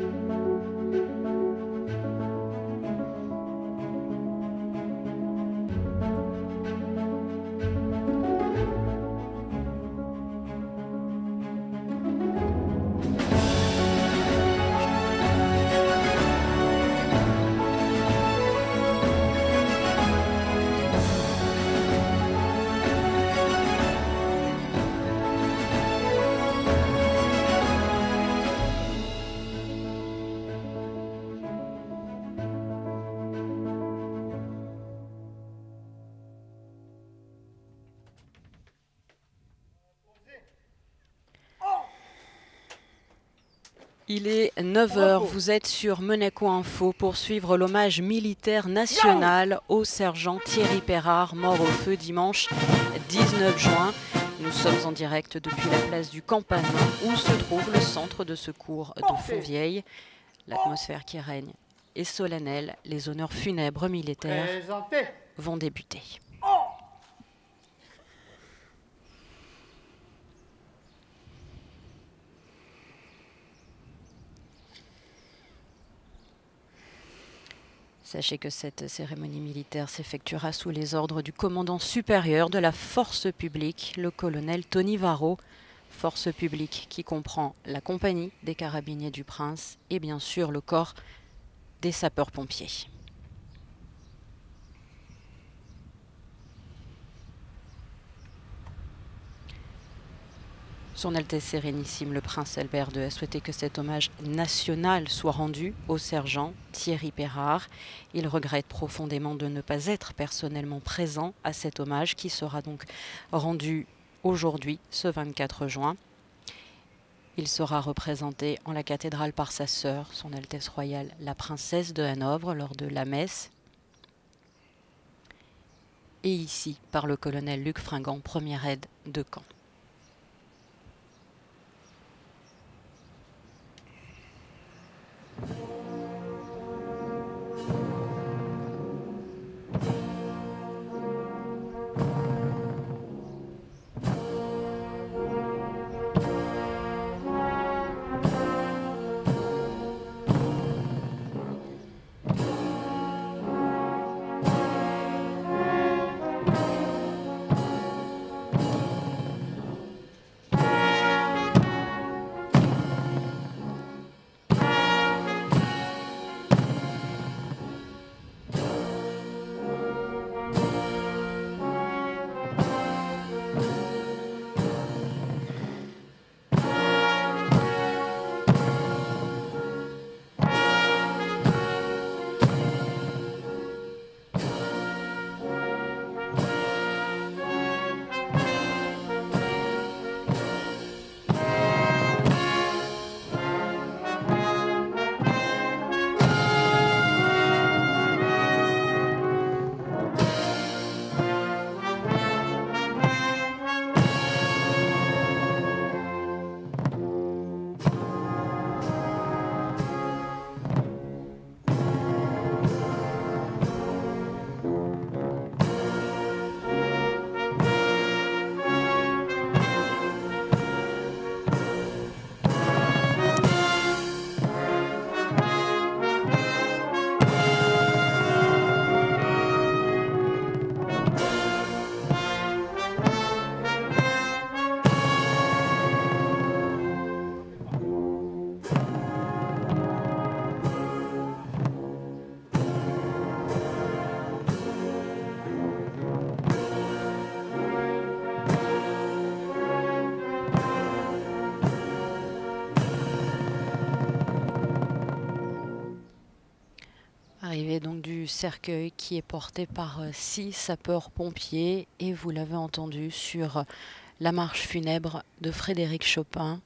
Música Il est 9h, vous êtes sur Meneco Info pour suivre l'hommage militaire national au sergent Thierry Perrard, mort au feu dimanche 19 juin. Nous sommes en direct depuis la place du Campagne où se trouve le centre de secours de Fontvieille. L'atmosphère qui règne est solennelle, les honneurs funèbres militaires vont débuter. Sachez que cette cérémonie militaire s'effectuera sous les ordres du commandant supérieur de la force publique, le colonel Tony Varro. Force publique qui comprend la compagnie des carabiniers du prince et bien sûr le corps des sapeurs-pompiers. Son Altesse Sérénissime le Prince Albert II a souhaité que cet hommage national soit rendu au sergent Thierry Perrard. Il regrette profondément de ne pas être personnellement présent à cet hommage qui sera donc rendu aujourd'hui, ce 24 juin. Il sera représenté en la cathédrale par sa sœur, son Altesse royale, la princesse de Hanovre, lors de la messe. Et ici, par le colonel Luc Fringant, premier aide de Caen. Cercueil qui est porté par euh, six sapeurs-pompiers et vous l'avez entendu sur la marche funèbre de Frédéric Chopin,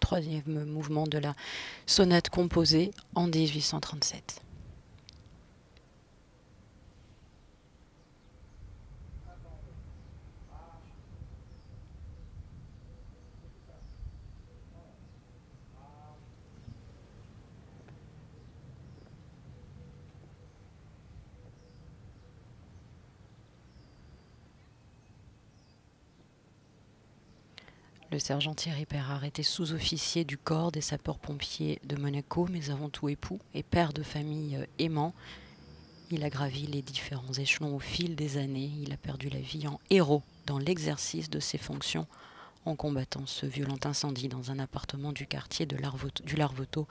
troisième mouvement de la sonate composée en 1837. Le sergent Thierry Perrard était sous-officier du corps des sapeurs-pompiers de Monaco, mais avant tout époux et père de famille euh, aimant. Il a gravi les différents échelons au fil des années. Il a perdu la vie en héros dans l'exercice de ses fonctions en combattant ce violent incendie dans un appartement du quartier du Larvoto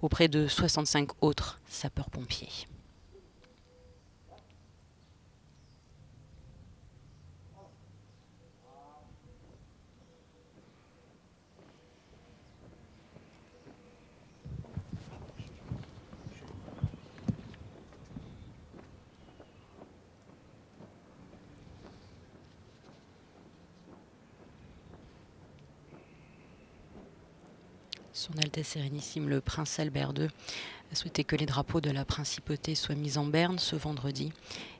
auprès de 65 autres sapeurs-pompiers. Son Altesse Sérénissime le Prince Albert II a souhaité que les drapeaux de la principauté soient mis en berne ce vendredi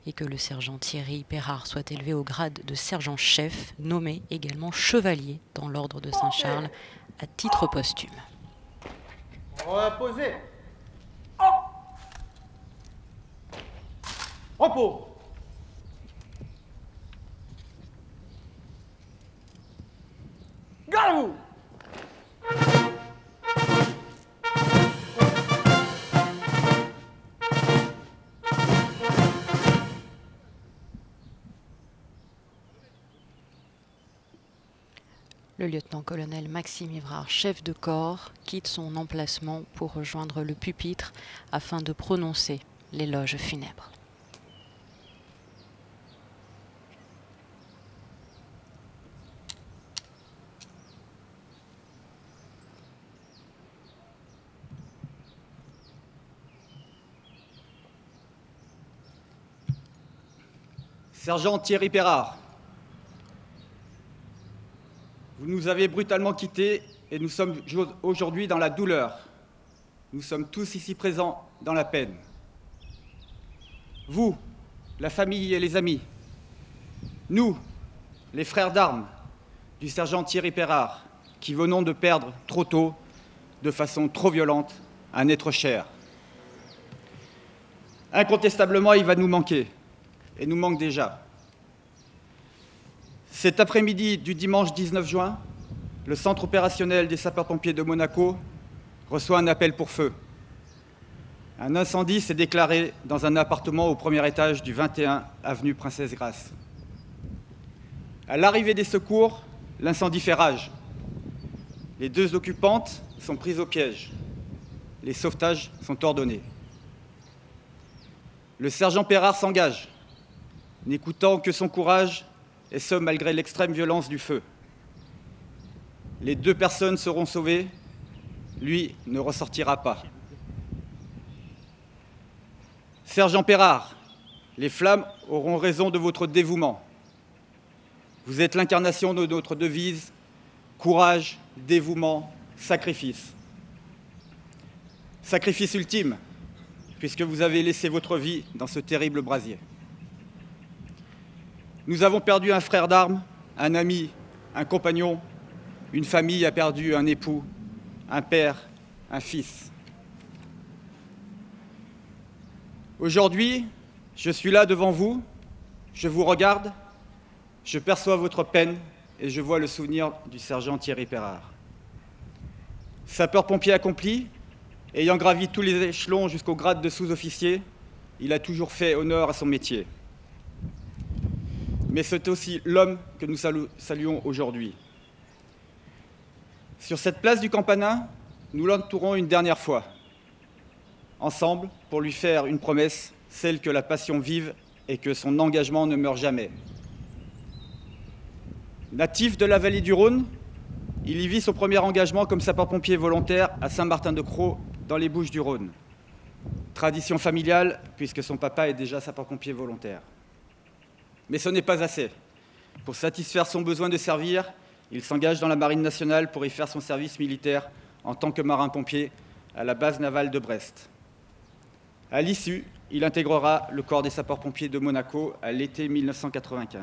et que le sergent Thierry Perrard soit élevé au grade de sergent-chef, nommé également chevalier dans l'ordre de Saint-Charles à titre posthume. Poser. Oh Repos. Garde-vous Le lieutenant-colonel Maxime Ivrard, chef de corps, quitte son emplacement pour rejoindre le pupitre afin de prononcer l'éloge funèbre. Sergent Thierry Perrard, vous nous avez brutalement quittés et nous sommes aujourd'hui dans la douleur. Nous sommes tous ici présents dans la peine. Vous, la famille et les amis. Nous, les frères d'armes du sergent Thierry Perrard, qui venons de perdre trop tôt, de façon trop violente, un être cher. Incontestablement, il va nous manquer, et nous manque déjà. Cet après-midi du dimanche 19 juin, le centre opérationnel des sapeurs-pompiers de Monaco reçoit un appel pour feu. Un incendie s'est déclaré dans un appartement au premier étage du 21 avenue Princesse Grasse. À l'arrivée des secours, l'incendie fait rage. Les deux occupantes sont prises au piège. Les sauvetages sont ordonnés. Le sergent Perrard s'engage, n'écoutant que son courage et ce, malgré l'extrême violence du feu. Les deux personnes seront sauvées, lui ne ressortira pas. Sergent Perrard, les flammes auront raison de votre dévouement. Vous êtes l'incarnation de notre devise courage, dévouement, sacrifice. Sacrifice ultime, puisque vous avez laissé votre vie dans ce terrible brasier. Nous avons perdu un frère d'armes, un ami, un compagnon. Une famille a perdu un époux, un père, un fils. Aujourd'hui, je suis là devant vous, je vous regarde, je perçois votre peine et je vois le souvenir du sergent Thierry Perrard. Sapeur-pompier accompli, ayant gravi tous les échelons jusqu'au grade de sous-officier, il a toujours fait honneur à son métier mais c'est aussi l'homme que nous saluons aujourd'hui. Sur cette place du Campanin, nous l'entourons une dernière fois, ensemble, pour lui faire une promesse, celle que la passion vive et que son engagement ne meure jamais. Natif de la vallée du Rhône, il y vit son premier engagement comme sapeur-pompier volontaire à Saint-Martin-de-Croix, dans les Bouches du Rhône. Tradition familiale, puisque son papa est déjà sapeur-pompier volontaire. Mais ce n'est pas assez. Pour satisfaire son besoin de servir, il s'engage dans la Marine nationale pour y faire son service militaire en tant que marin-pompier à la base navale de Brest. À l'issue, il intégrera le corps des sapeurs-pompiers de Monaco à l'été 1995.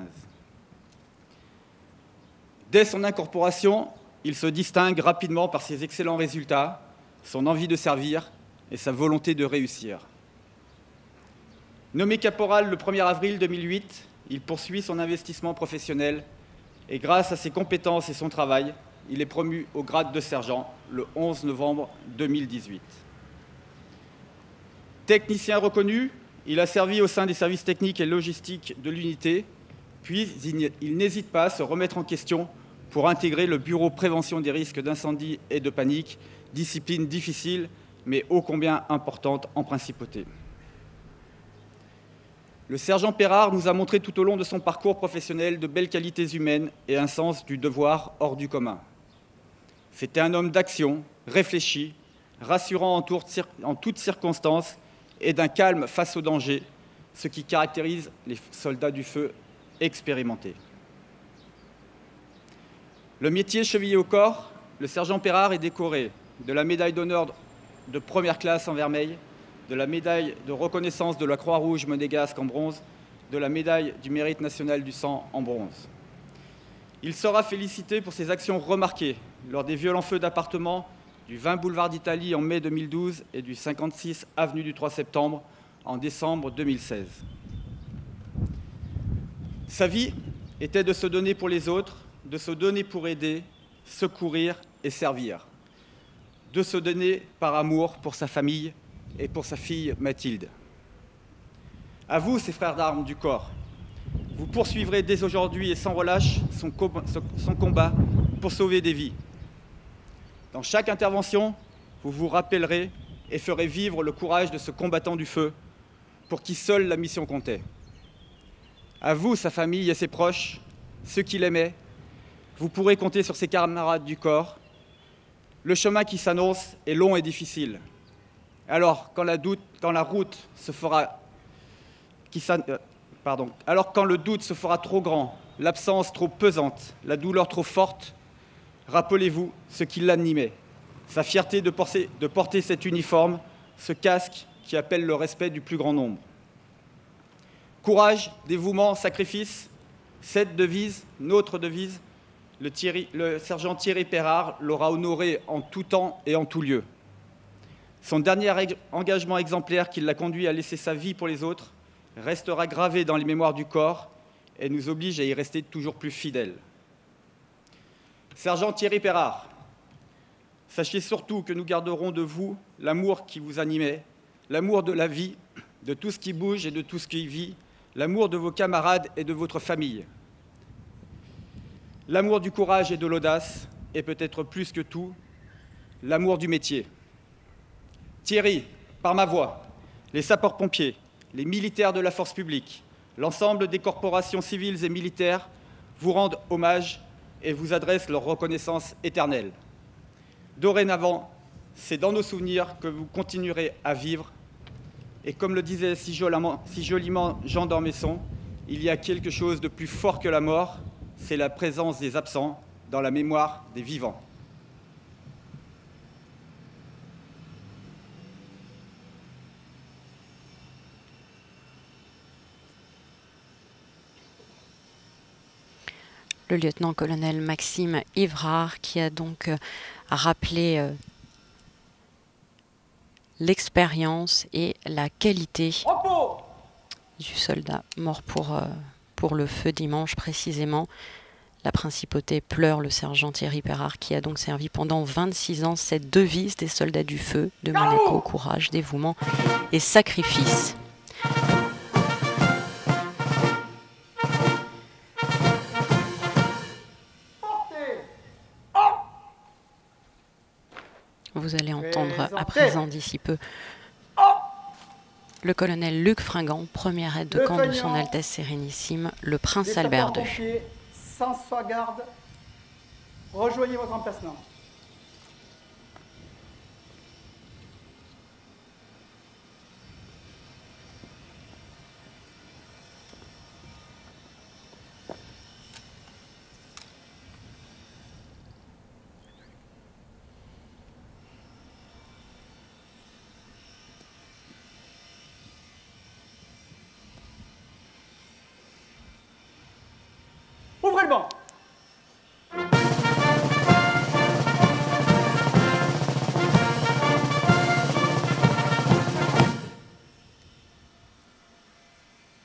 Dès son incorporation, il se distingue rapidement par ses excellents résultats, son envie de servir et sa volonté de réussir. Nommé caporal le 1er avril 2008, il poursuit son investissement professionnel et grâce à ses compétences et son travail, il est promu au grade de sergent le 11 novembre 2018. Technicien reconnu, il a servi au sein des services techniques et logistiques de l'unité, puis il n'hésite pas à se remettre en question pour intégrer le Bureau prévention des risques d'incendie et de panique, discipline difficile mais ô combien importante en principauté. Le sergent Perrard nous a montré tout au long de son parcours professionnel de belles qualités humaines et un sens du devoir hors du commun. C'était un homme d'action, réfléchi, rassurant en, toutes circonstances et d'un calme face au danger, ce qui caractérise les soldats du feu expérimentés. Le métier chevillé au corps, le sergent Perrard est décoré de la médaille d'honneur de première classe en vermeil, de la médaille de reconnaissance de la Croix-Rouge monégasque en bronze, de la médaille du mérite national du sang en bronze. Il sera félicité pour ses actions remarquées lors des violents feux d'appartements du 20 boulevard d'Italie en mai 2012 et du 56 avenue du 3 septembre en décembre 2016. Sa vie était de se donner pour les autres, de se donner pour aider, secourir et servir, de se donner par amour pour sa famille et pour sa fille Mathilde. À vous, ses frères d'armes du corps, vous poursuivrez dès aujourd'hui et sans relâche son, combat pour sauver des vies. Dans chaque intervention, vous vous rappellerez et ferez vivre le courage de ce combattant du feu pour qui seule la mission comptait. À vous, sa famille et ses proches, ceux qui l'aimaient, vous pourrez compter sur ses camarades du corps. Le chemin qui s'annonce est long et difficile. Alors, quand le doute se fera trop grand, l'absence trop pesante, la douleur trop forte, rappelez-vous ce qui l'animait, sa fierté de porter, de porter cet uniforme, ce casque qui appelle le respect du plus grand nombre. Courage, dévouement, sacrifice, cette devise, notre devise, le, sergent Thierry Perrard l'aura honoré en tout temps et en tout lieu. Son dernier engagement exemplaire qui l'a conduit à laisser sa vie pour les autres restera gravé dans les mémoires du corps et nous oblige à y rester toujours plus fidèles. Sergent Thierry Perrard, sachez surtout que nous garderons de vous l'amour qui vous animait, l'amour de la vie, de tout ce qui bouge et de tout ce qui vit, l'amour de vos camarades et de votre famille, l'amour du courage et de l'audace, et peut-être plus que tout, l'amour du métier. Thierry, par ma voix, les sapeurs-pompiers, les militaires de la force publique, l'ensemble des corporations civiles et militaires vous rendent hommage et vous adressent leur reconnaissance éternelle. Dorénavant, c'est dans nos souvenirs que vous continuerez à vivre. Et comme le disait si joliment, si joliment Jean d'Ormesson, il y a quelque chose de plus fort que la mort, c'est la présence des absents dans la mémoire des vivants. Le lieutenant-colonel Maxime Ivrard, qui a donc euh, rappelé euh, l'expérience et la qualité du soldat mort pour, euh, pour le feu dimanche précisément. La principauté pleure le sergent Thierry Perrard qui a donc servi pendant 26 ans cette devise des soldats du feu de Monaco, courage, dévouement et sacrifice. Vous allez entendre à présent d'ici peu le colonel Luc Fringant, première aide de camp de son Altesse Sérénissime, le prince Albert II. Sans garde, rejoignez votre emplacement.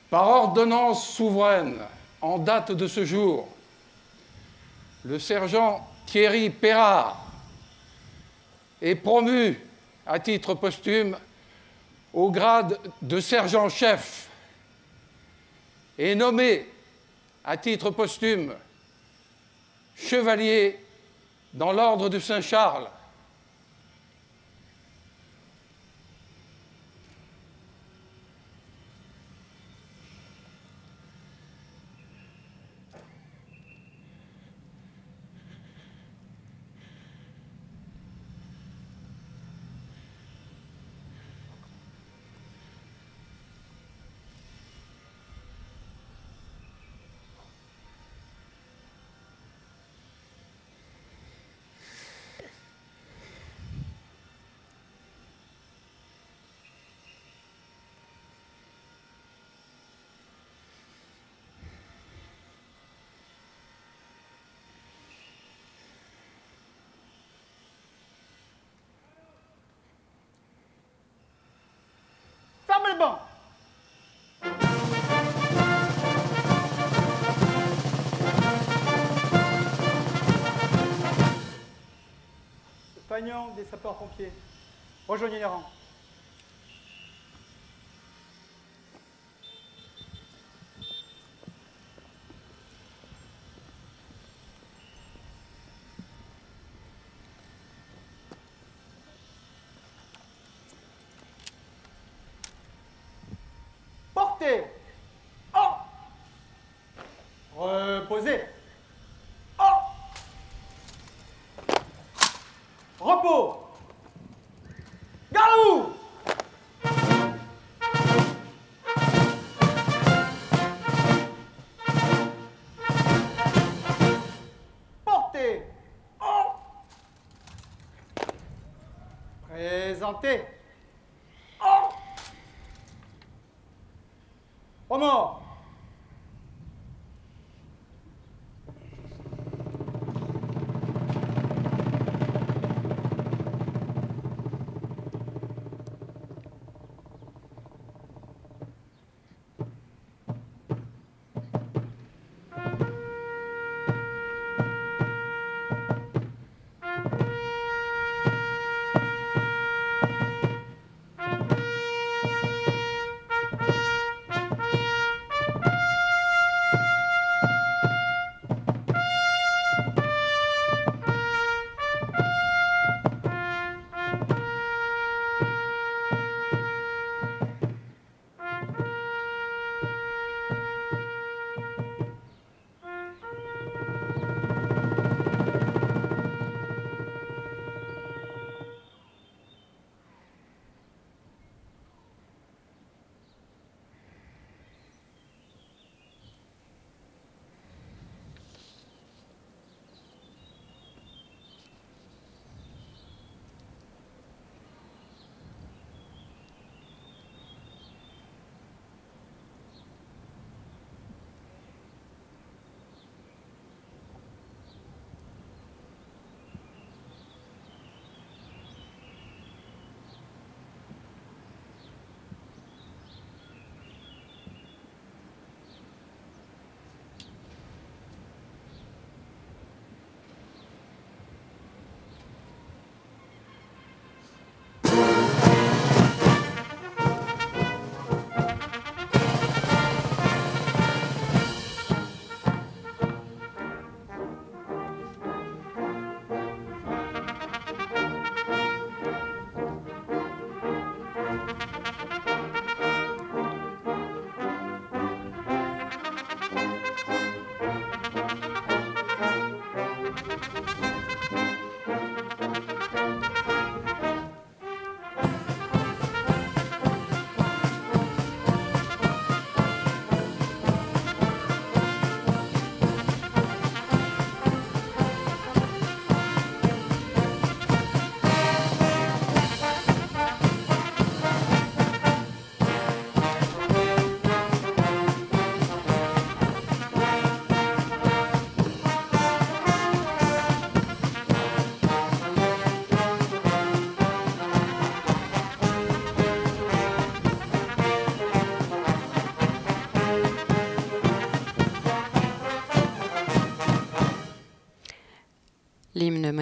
Par ordonnance souveraine, en date de ce jour, le sergent Thierry Perrard est promu à titre posthume au grade de sergent-chef et nommé à titre posthume chevalier dans l'ordre de Saint-Charles. Fermez le banc. Le fanion des sapeurs-pompiers. Rejoignez les rangs. Portez. Oh. Oh. Repos. Garde-vous. Portez. Oh. Présentez. 王某。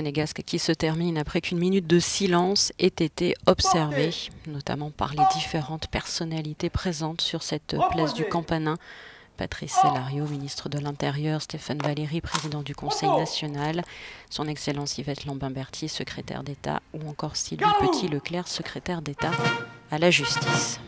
Monégasque qui se termine après qu'une minute de silence ait été observée, notamment par les différentes personnalités présentes sur cette place du Campanin. Patrice Selario, ministre de l'Intérieur, Stéphane Valéry, président du Conseil national, son Excellence Yvette Lambin-Berthier, secrétaire d'État, ou encore Sylvie Petit-Leclerc, secrétaire d'État à la justice.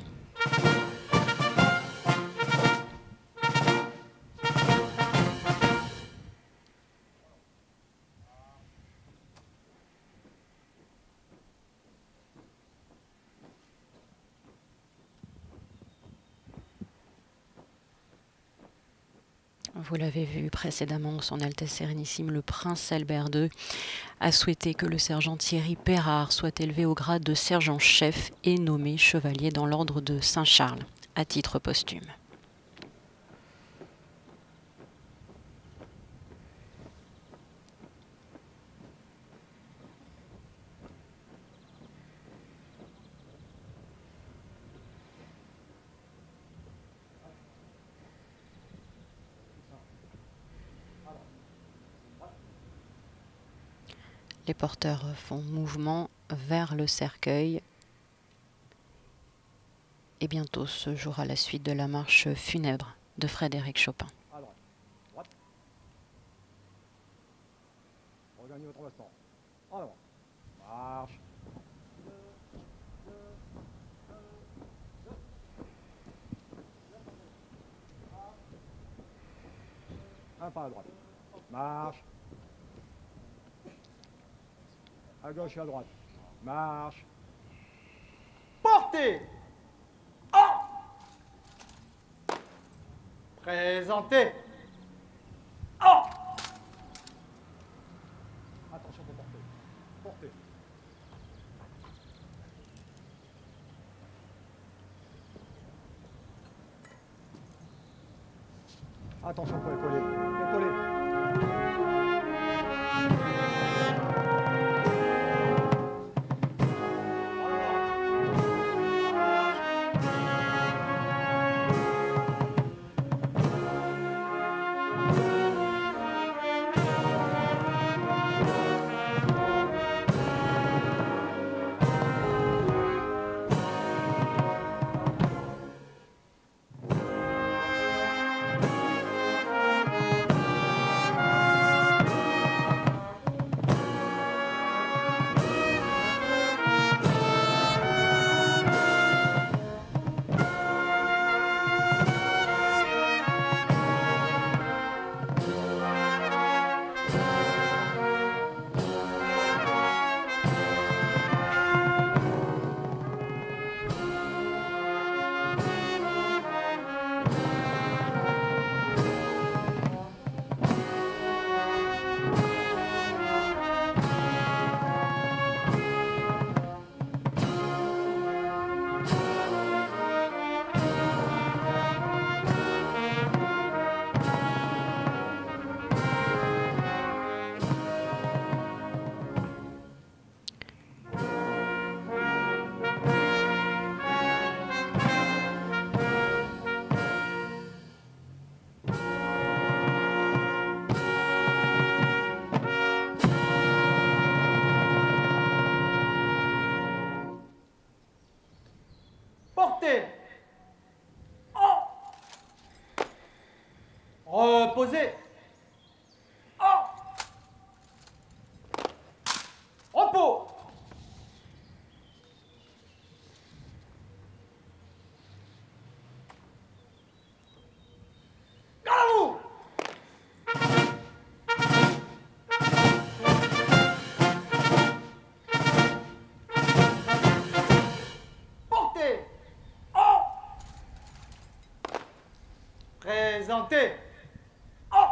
Précédemment, Son Altesse Sérénissime, le Prince Albert II, a souhaité que le sergent Thierry Perrard soit élevé au grade de sergent-chef et nommé chevalier dans l'ordre de Saint-Charles, à titre posthume. Les porteurs font mouvement vers le cercueil. Et bientôt se jouera la suite de la marche funèbre de Frédéric Chopin. Marche. Un pas à droite. Marche. À gauche et à droite. Marche. Portez En Présentez En Attention pour porter. Portez. Attention pour Présentez En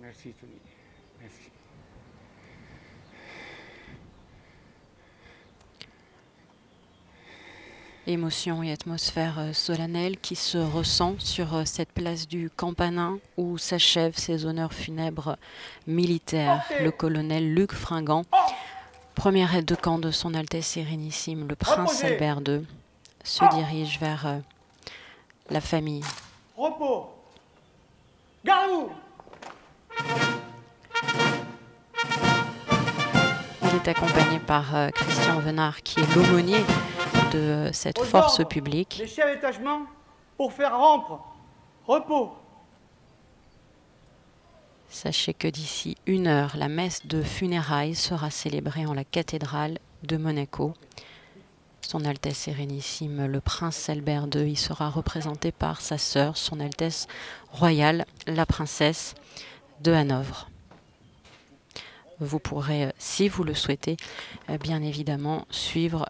Merci, Tony. Merci. Émotion et atmosphère euh, solennelle qui se ressent sur euh, cette place du Campanin où s'achèvent ses honneurs funèbres militaires. Le colonel Luc Fringant, premier aide de camp de son Altesse Sérénissime, le Prince. Albert II, se dirige vers euh, la famille. Repos. Gardez-vous. Il est accompagné par Christian Venard, qui est l'aumônier de cette force publique. Les chefs d'étagement pour faire rompre. Repos. Sachez que d'ici une heure, la messe de funérailles sera célébrée en la cathédrale de Monaco. Son Altesse Sérénissime, le prince Albert II, y sera représenté par sa sœur, Son Altesse royale, la princesse de Hanovre. Vous pourrez, euh, si vous le souhaitez, euh, bien évidemment suivre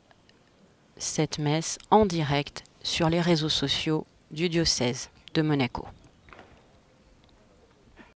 cette messe en direct sur les réseaux sociaux du diocèse de Monaco.